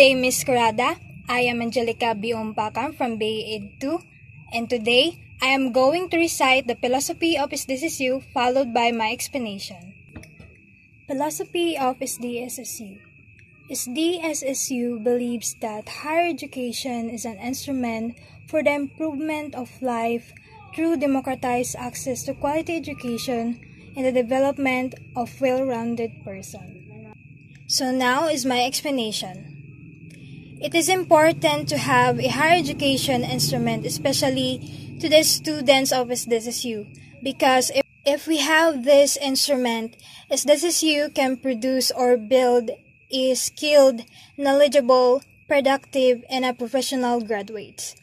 day, Miss Kurada. I am Angelica B. Umpacan from BEEd 2, and today I am going to recite the philosophy of SDSSU followed by my explanation. Philosophy of SDSSU SDSSU believes that higher education is an instrument for the improvement of life through democratized access to quality education and the development of well-rounded person. So now is my explanation. It is important to have a higher education instrument, especially to the students of SDSSU, because if, if we have this instrument, SDSSU can produce or build a skilled, knowledgeable, productive, and a professional graduate.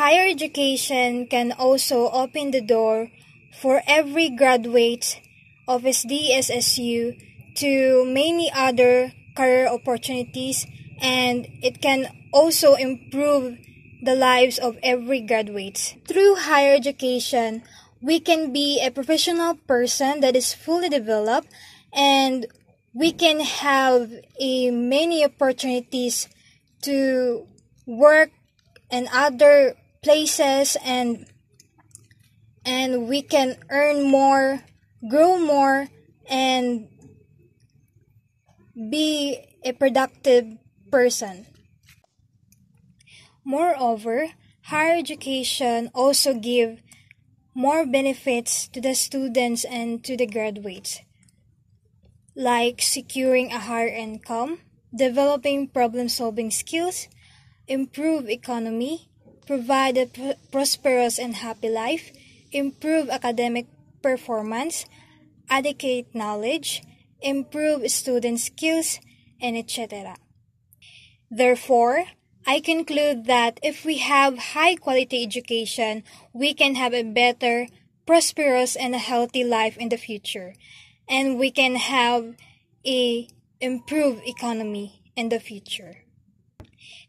Higher education can also open the door for every graduate of SDSSU to many other career opportunities and it can also improve the lives of every graduate. Through higher education, we can be a professional person that is fully developed and we can have a many opportunities to work in other places and and we can earn more, grow more and be a productive person. Moreover, higher education also give more benefits to the students and to the graduates, like securing a higher income, developing problem-solving skills, improve economy, provide a pr- prosperous and happy life, improve academic performance, adequate knowledge, improve student skills, and etc. Therefore, I conclude that if we have high quality education, we can have a better, prosperous, and a healthy life in the future. And we can have a improved economy in the future.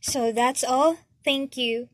So that's all. Thank you.